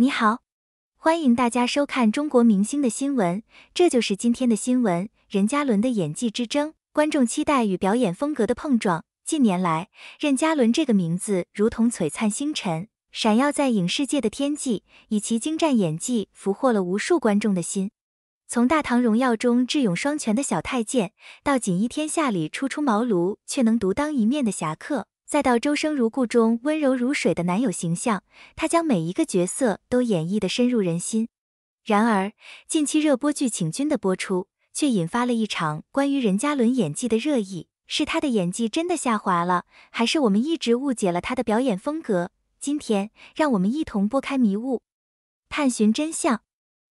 你好，欢迎大家收看中国明星的新闻，这就是今天的新闻。任嘉伦的演技之争，观众期待与表演风格的碰撞。近年来，任嘉伦这个名字如同璀璨星辰，闪耀在影视界的天际，以其精湛演技俘获了无数观众的心。从《大唐荣耀》中智勇双全的小太监，到《锦衣天下》里初出茅庐却能独当一面的侠客。再到《周生如故》中温柔如水的男友形象，他将每一个角色都演绎得深入人心。然而，近期热播剧《请君》的播出，却引发了一场关于任嘉伦演技的热议：是他的演技真的下滑了，还是我们一直误解了他的表演风格？今天，让我们一同拨开迷雾，探寻真相。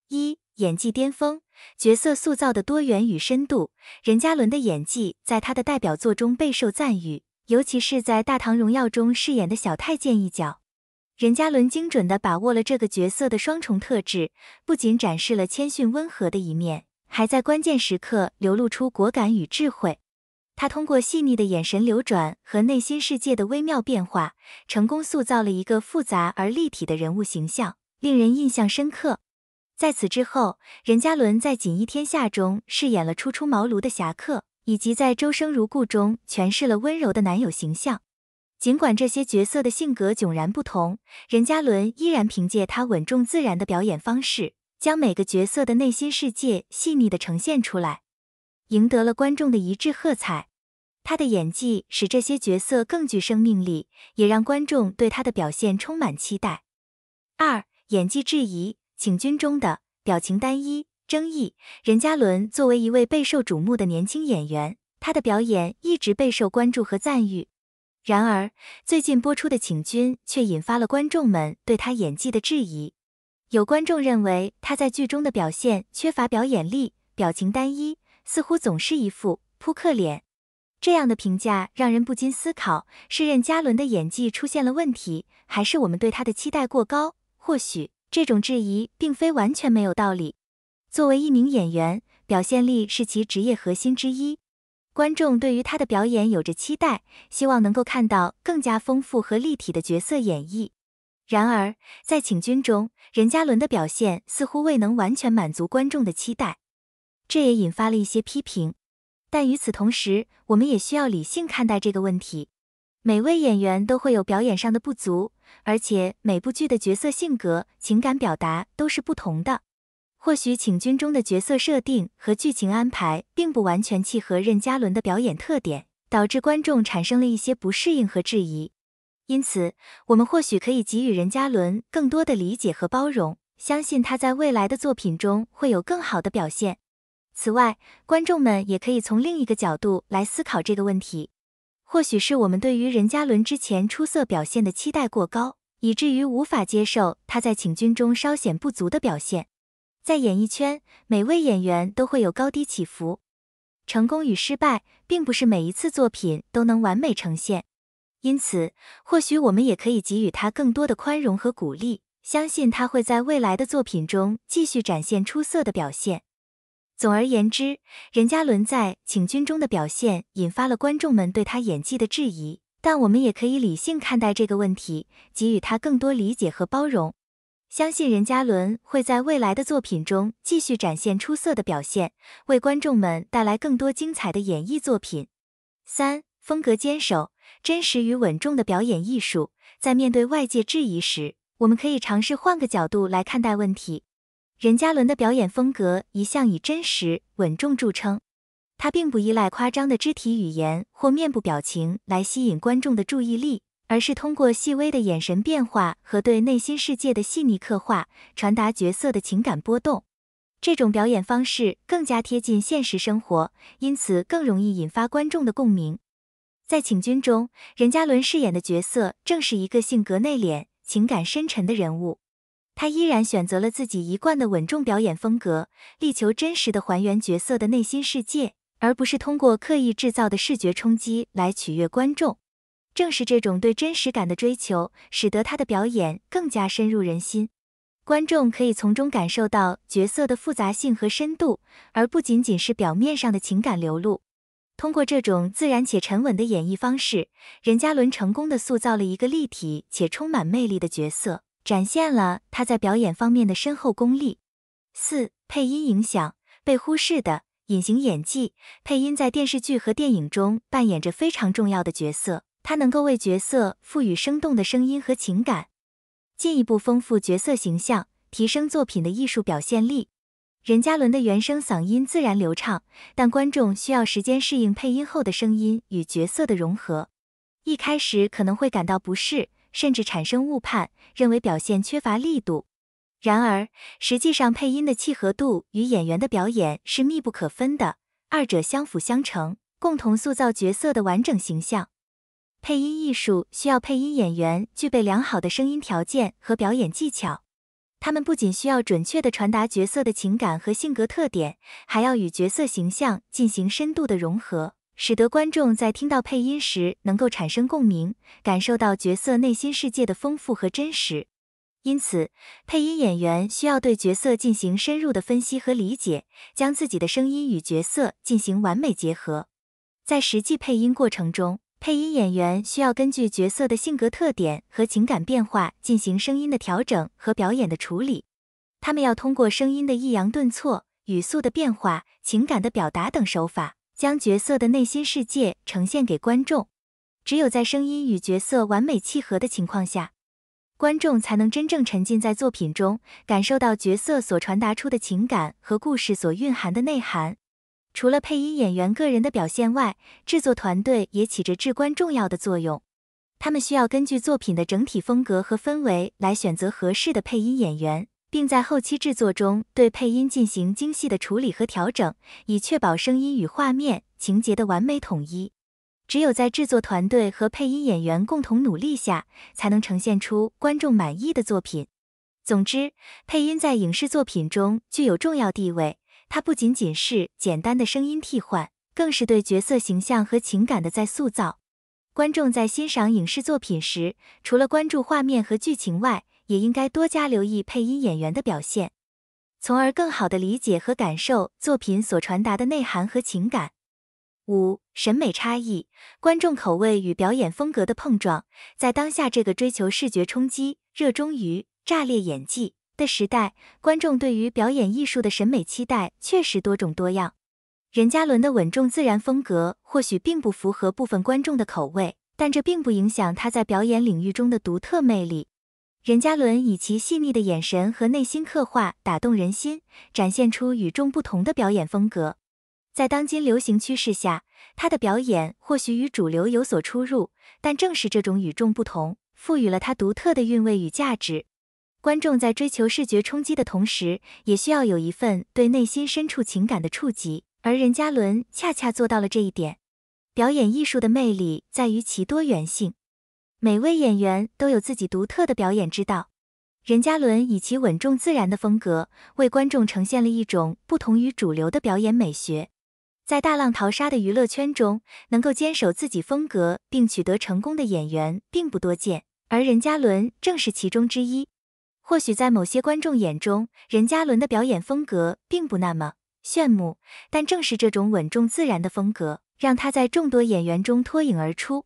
一、演技巅峰，角色塑造的多元与深度。任嘉伦的演技在他的代表作中备受赞誉。尤其是在《大唐荣耀》中饰演的小太监一角，任嘉伦精准地把握了这个角色的双重特质，不仅展示了谦逊温和的一面，还在关键时刻流露出果敢与智慧。他通过细腻的眼神流转和内心世界的微妙变化，成功塑造了一个复杂而立体的人物形象，令人印象深刻。在此之后，任嘉伦在《锦衣天下》中饰演了初出茅庐的侠客。以及在《周生如故》中诠释了温柔的男友形象。尽管这些角色的性格迥然不同，任嘉伦依然凭借他稳重自然的表演方式，将每个角色的内心世界细腻地呈现出来，赢得了观众的一致喝彩。他的演技使这些角色更具生命力，也让观众对他的表现充满期待。二、演技质疑，请君中的表情单一。争议：任嘉伦作为一位备受瞩目的年轻演员，他的表演一直备受关注和赞誉。然而，最近播出的《请君》却引发了观众们对他演技的质疑。有观众认为他在剧中的表现缺乏表演力，表情单一，似乎总是一副扑克脸。这样的评价让人不禁思考：是任嘉伦的演技出现了问题，还是我们对他的期待过高？或许这种质疑并非完全没有道理。作为一名演员，表现力是其职业核心之一。观众对于他的表演有着期待，希望能够看到更加丰富和立体的角色演绎。然而，在《请君》中，任嘉伦的表现似乎未能完全满足观众的期待，这也引发了一些批评。但与此同时，我们也需要理性看待这个问题。每位演员都会有表演上的不足，而且每部剧的角色性格、情感表达都是不同的。或许请君中的角色设定和剧情安排并不完全契合任嘉伦的表演特点，导致观众产生了一些不适应和质疑。因此，我们或许可以给予任嘉伦更多的理解和包容，相信他在未来的作品中会有更好的表现。此外，观众们也可以从另一个角度来思考这个问题：或许是我们对于任嘉伦之前出色表现的期待过高，以至于无法接受他在请君中稍显不足的表现。在演艺圈，每位演员都会有高低起伏，成功与失败并不是每一次作品都能完美呈现。因此，或许我们也可以给予他更多的宽容和鼓励，相信他会在未来的作品中继续展现出色的表现。总而言之，任嘉伦在《请君》中的表现引发了观众们对他演技的质疑，但我们也可以理性看待这个问题，给予他更多理解和包容。相信任嘉伦会在未来的作品中继续展现出色的表现，为观众们带来更多精彩的演绎作品。三、风格坚守、真实与稳重的表演艺术。在面对外界质疑时，我们可以尝试换个角度来看待问题。任嘉伦的表演风格一向以真实、稳重著称，他并不依赖夸张的肢体语言或面部表情来吸引观众的注意力。而是通过细微的眼神变化和对内心世界的细腻刻画，传达角色的情感波动。这种表演方式更加贴近现实生活，因此更容易引发观众的共鸣。在《请君》中，任嘉伦饰演的角色正是一个性格内敛、情感深沉的人物。他依然选择了自己一贯的稳重表演风格，力求真实的还原角色的内心世界，而不是通过刻意制造的视觉冲击来取悦观众。正是这种对真实感的追求，使得他的表演更加深入人心。观众可以从中感受到角色的复杂性和深度，而不仅仅是表面上的情感流露。通过这种自然且沉稳的演绎方式，任嘉伦成功的塑造了一个立体且充满魅力的角色，展现了他在表演方面的深厚功力。四、配音影响被忽视的隐形演技，配音在电视剧和电影中扮演着非常重要的角色，它能够为角色赋予生动的声音和情感，进一步丰富角色形象，提升作品的艺术表现力。任嘉伦的原声嗓音自然流畅，但观众需要时间适应配音后的声音与角色的融合。一开始可能会感到不适，甚至产生误判，认为表现缺乏力度。然而，实际上配音的契合度与演员的表演是密不可分的，二者相辅相成，共同塑造角色的完整形象。配音艺术需要配音演员具备良好的声音条件和表演技巧。他们不仅需要准确地传达角色的情感和性格特点，还要与角色形象进行深度的融合，使得观众在听到配音时能够产生共鸣，感受到角色内心世界的丰富和真实。因此，配音演员需要对角色进行深入的分析和理解，将自己的声音与角色进行完美结合。在实际配音过程中，配音演员需要根据角色的性格特点和情感变化进行声音的调整和表演的处理。他们要通过声音的抑扬顿挫、语速的变化、情感的表达等手法，将角色的内心世界呈现给观众。只有在声音与角色完美契合的情况下，观众才能真正沉浸在作品中，感受到角色所传达出的情感和故事所蕴含的内涵。除了配音演员个人的表现外，制作团队也起着至关重要的作用。他们需要根据作品的整体风格和氛围来选择合适的配音演员，并在后期制作中对配音进行精细的处理和调整，以确保声音与画面、情节的完美统一。只有在制作团队和配音演员共同努力下，才能呈现出观众满意的作品。总之，配音在影视作品中具有重要地位。它不仅仅是简单的声音替换，更是对角色形象和情感的再塑造。观众在欣赏影视作品时，除了关注画面和剧情外，也应该多加留意配音演员的表现，从而更好地理解和感受作品所传达的内涵和情感。五、审美差异、观众口味与表演风格的碰撞，在当下这个追求视觉冲击、热衷于炸裂演技。的时代，观众对于表演艺术的审美期待确实多种多样。任嘉伦的稳重自然风格或许并不符合部分观众的口味，但这并不影响他在表演领域中的独特魅力。任嘉伦以其细腻的眼神和内心刻画打动人心，展现出与众不同的表演风格。在当今流行趋势下，他的表演或许与主流有所出入，但正是这种与众不同，赋予了他独特的韵味与价值。观众在追求视觉冲击的同时，也需要有一份对内心深处情感的触及，而任嘉伦恰恰做到了这一点。表演艺术的魅力在于其多元性，每位演员都有自己独特的表演之道。任嘉伦以其稳重自然的风格，为观众呈现了一种不同于主流的表演美学。在大浪淘沙的娱乐圈中，能够坚守自己风格并取得成功的演员并不多见，而任嘉伦正是其中之一。或许在某些观众眼中，任嘉伦的表演风格并不那么炫目，但正是这种稳重自然的风格，让他在众多演员中脱颖而出。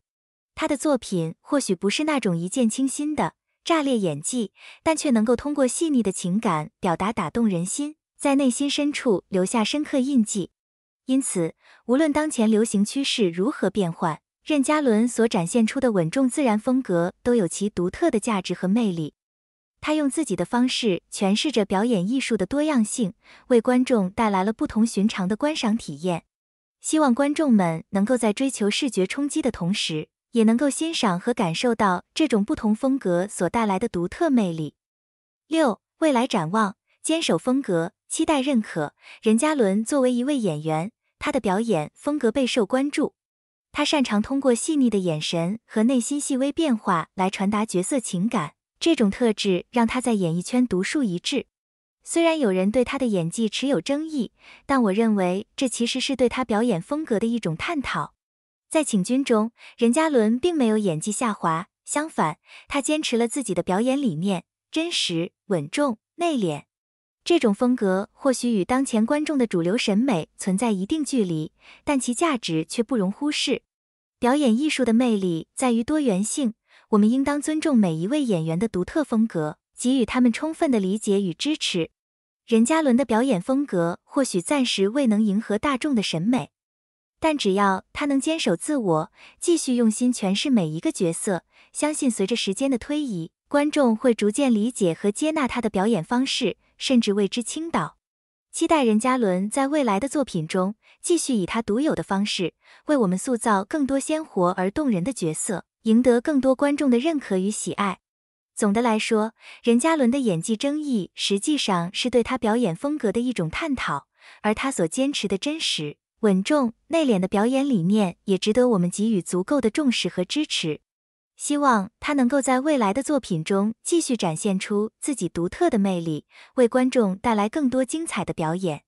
他的作品或许不是那种一见倾心的炸裂演技，但却能够通过细腻的情感表达打动人心，在内心深处留下深刻印记。因此，无论当前流行趋势如何变换，任嘉伦所展现出的稳重自然风格都有其独特的价值和魅力。他用自己的方式诠释着表演艺术的多样性，为观众带来了不同寻常的观赏体验。希望观众们能够在追求视觉冲击的同时，也能够欣赏和感受到这种不同风格所带来的独特魅力。六、未来展望，坚守风格，期待认可。任嘉伦作为一位演员，他的表演风格备受关注。他擅长通过细腻的眼神和内心细微变化来传达角色情感。这种特质让他在演艺圈独树一帜。虽然有人对他的演技持有争议，但我认为这其实是对他表演风格的一种探讨。在《请君》中，任嘉伦并没有演技下滑，相反，他坚持了自己的表演理念：真实、稳重、内敛。这种风格或许与当前观众的主流审美存在一定距离，但其价值却不容忽视。表演艺术的魅力在于多元性。我们应当尊重每一位演员的独特风格，给予他们充分的理解与支持。任嘉伦的表演风格或许暂时未能迎合大众的审美，但只要他能坚守自我，继续用心诠释每一个角色，相信随着时间的推移，观众会逐渐理解和接纳他的表演方式，甚至为之倾倒。期待任嘉伦在未来的作品中继续以他独有的方式，为我们塑造更多鲜活而动人的角色，赢得更多观众的认可与喜爱。总的来说，任嘉伦的演技争议实际上是对他表演风格的一种探讨，而他所坚持的真实、稳重、内敛的表演理念也值得我们给予足够的重视和支持。希望他能够在未来的作品中继续展现出自己独特的魅力，为观众带来更多精彩的表演。